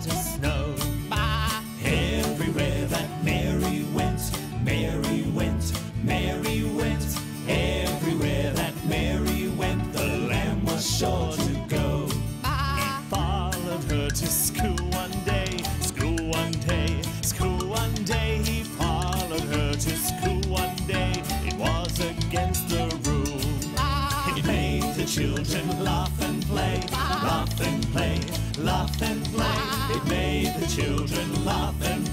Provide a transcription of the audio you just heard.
to snow. Everywhere that Mary went, Mary went, Mary went. Everywhere that Mary went, the lamb was sure to go. He followed her to school one day, school one day, school one day. He followed her to school one day. It was against the rule. It made the children laugh and play, laugh It made the children laugh and